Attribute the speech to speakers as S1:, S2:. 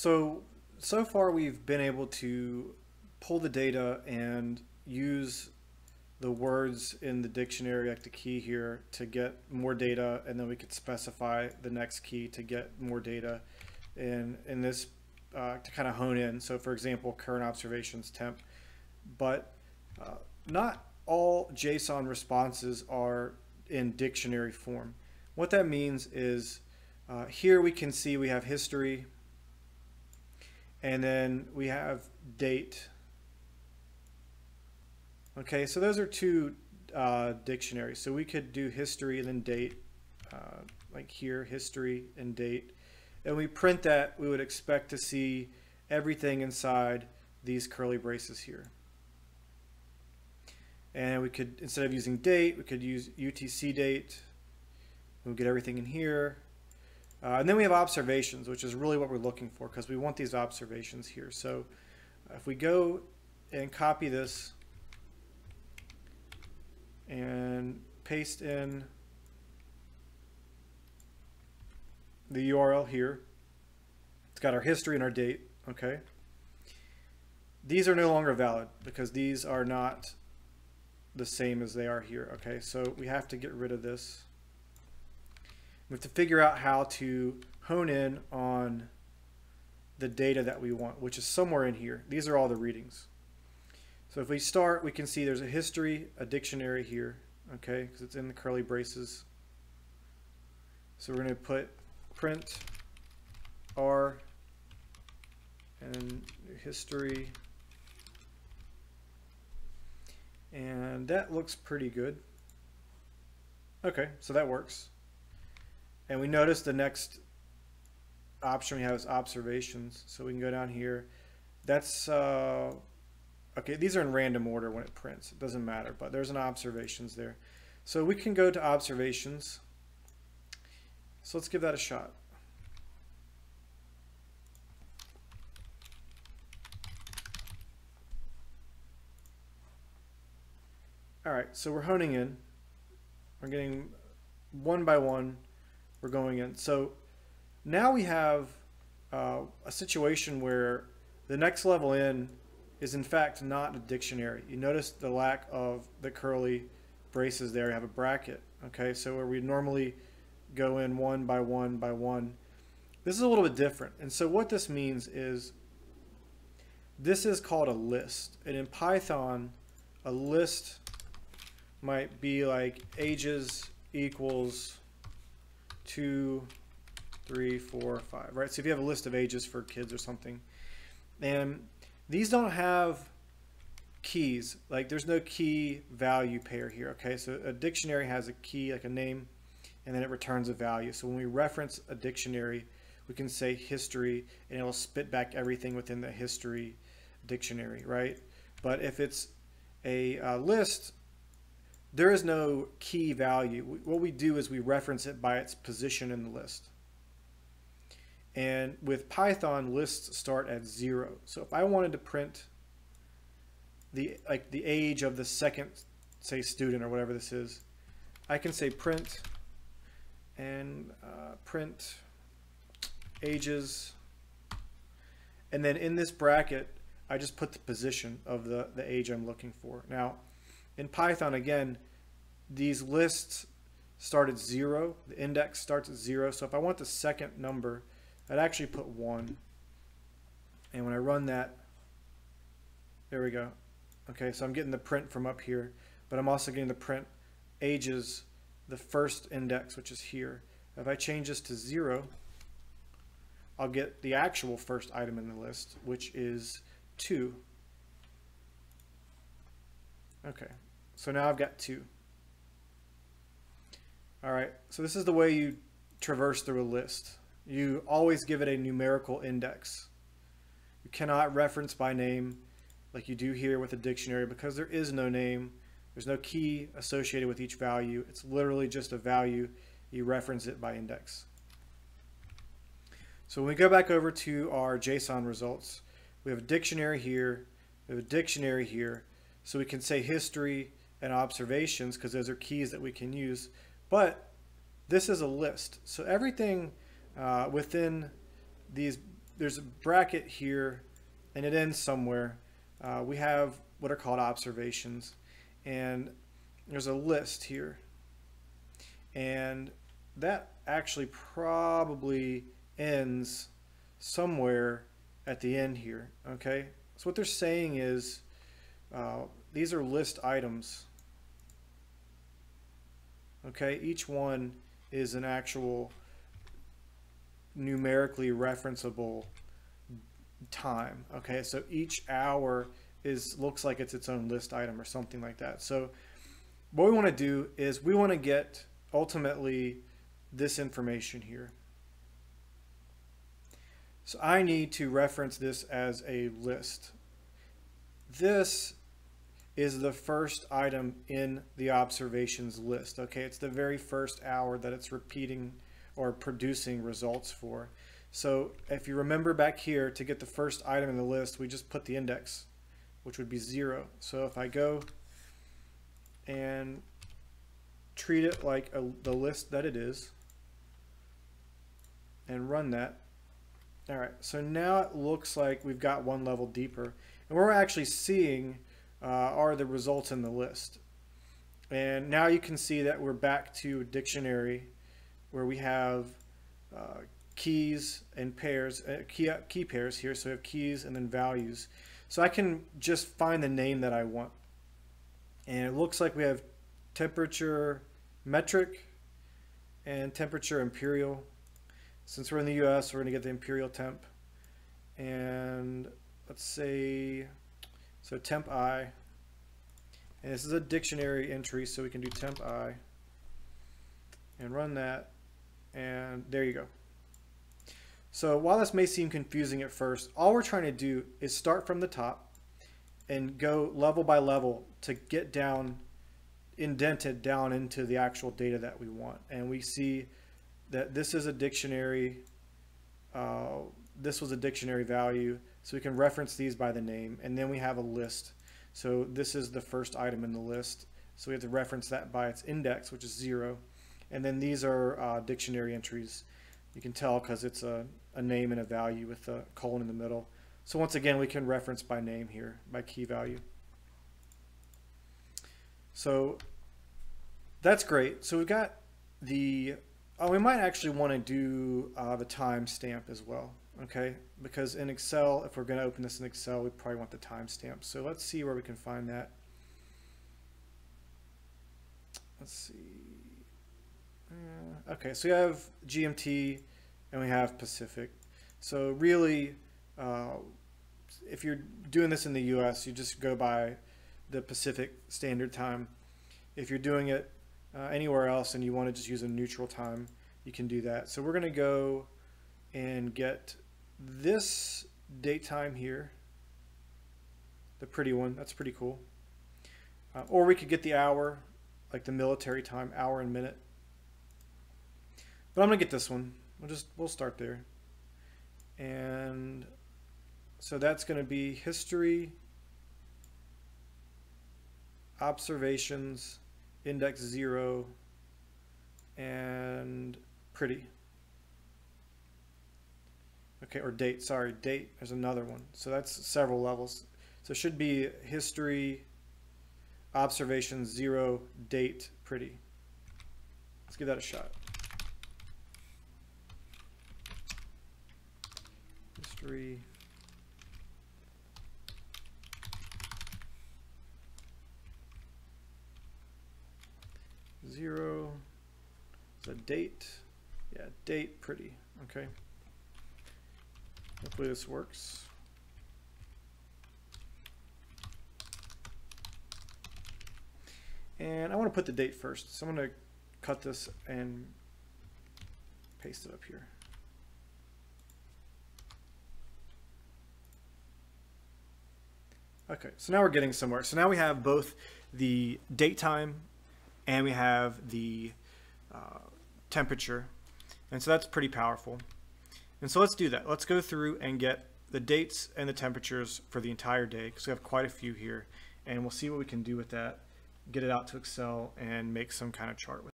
S1: So, so far we've been able to pull the data and use the words in the dictionary, like the key here, to get more data, and then we could specify the next key to get more data in, in this uh, to kind of hone in. So for example, current observations temp, but uh, not all JSON responses are in dictionary form. What that means is uh, here we can see we have history and then we have date. Okay, so those are two uh, dictionaries. So we could do history and then date, uh, like here, history and date. And we print that, we would expect to see everything inside these curly braces here. And we could, instead of using date, we could use UTC date. We'll get everything in here. Uh, and then we have observations, which is really what we're looking for because we want these observations here. So if we go and copy this and paste in the URL here, it's got our history and our date, okay? These are no longer valid because these are not the same as they are here, okay? So we have to get rid of this. We have to figure out how to hone in on the data that we want, which is somewhere in here. These are all the readings. So if we start, we can see there's a history, a dictionary here, okay, because it's in the curly braces. So we're going to put print R and history. And that looks pretty good. Okay, so that works. And we notice the next option we have is observations. So we can go down here. That's, uh, okay, these are in random order when it prints. It doesn't matter, but there's an observations there. So we can go to observations. So let's give that a shot. All right, so we're honing in. We're getting one by one we're going in. So now we have uh, a situation where the next level in is in fact not a dictionary. You notice the lack of the curly braces there. You have a bracket. Okay, so where we normally go in one by one by one, this is a little bit different. And so what this means is this is called a list. And in Python, a list might be like ages equals two, three, four, five, right? So if you have a list of ages for kids or something, and these don't have keys, like there's no key value pair here, okay? So a dictionary has a key, like a name, and then it returns a value. So when we reference a dictionary, we can say history, and it'll spit back everything within the history dictionary, right? But if it's a uh, list, there is no key value. What we do is we reference it by its position in the list. And with Python, lists start at zero. So if I wanted to print the like the age of the second, say student or whatever this is, I can say print and uh, print ages. And then in this bracket, I just put the position of the, the age I'm looking for. Now, in Python, again, these lists start at zero. The index starts at zero. So if I want the second number, I'd actually put one. And when I run that, there we go. Okay, so I'm getting the print from up here, but I'm also getting the print ages, the first index, which is here. If I change this to zero, I'll get the actual first item in the list, which is two. Okay, so now I've got two. All right, so this is the way you traverse through a list. You always give it a numerical index. You cannot reference by name like you do here with a dictionary because there is no name. There's no key associated with each value. It's literally just a value. You reference it by index. So when we go back over to our JSON results, we have a dictionary here, we have a dictionary here, so we can say history and observations because those are keys that we can use. But this is a list. So everything uh, within these there's a bracket here and it ends somewhere. Uh, we have what are called observations and there's a list here and that actually probably ends somewhere at the end here okay so what they're saying is uh, these are list items. Okay each one is an actual numerically referenceable time. Okay so each hour is looks like it's its own list item or something like that. So what we want to do is we want to get ultimately this information here. So I need to reference this as a list. This is the first item in the observations list okay it's the very first hour that it's repeating or producing results for. So if you remember back here, to get the first item in the list, we just put the index, which would be zero. So if I go and treat it like a, the list that it is, and run that, all right, so now it looks like we've got one level deeper. And we're actually seeing uh, are the results in the list. And now you can see that we're back to dictionary where we have uh, keys and pairs, uh, key, key pairs here. So we have keys and then values. So I can just find the name that I want. And it looks like we have temperature metric and temperature imperial. Since we're in the US, we're going to get the imperial temp. And let's say, so temp I. And this is a dictionary entry, so we can do temp I and run that and there you go. So while this may seem confusing at first, all we're trying to do is start from the top and go level by level to get down, indented down into the actual data that we want. And we see that this is a dictionary, uh, this was a dictionary value, so we can reference these by the name, and then we have a list. So this is the first item in the list, so we have to reference that by its index, which is zero. And then these are uh, dictionary entries. You can tell because it's a, a name and a value with a colon in the middle. So once again, we can reference by name here, by key value. So that's great. So we've got the, oh, we might actually want to do uh, the timestamp as well, okay? Because in Excel, if we're going to open this in Excel, we probably want the timestamp. So let's see where we can find that. Let's see. Uh, okay, so we have GMT and we have Pacific. So really, uh, if you're doing this in the US, you just go by the Pacific Standard Time. If you're doing it uh, anywhere else and you want to just use a neutral time, you can do that. So we're going to go and get this date time here, the pretty one. That's pretty cool. Uh, or we could get the hour, like the military time, hour and minute. But I'm gonna get this one. We'll just we'll start there. And so that's gonna be history, observations, index zero, and pretty. Okay, or date, sorry, date, there's another one. So that's several levels. So it should be history, observation, zero, date, pretty. Let's give that a shot. three. Zero a date. Yeah, date pretty. Okay. Hopefully this works. And I want to put the date first. So I'm going to cut this and paste it up here. Okay, so now we're getting somewhere. So now we have both the date time and we have the uh, temperature. And so that's pretty powerful. And so let's do that. Let's go through and get the dates and the temperatures for the entire day because we have quite a few here. And we'll see what we can do with that, get it out to Excel and make some kind of chart with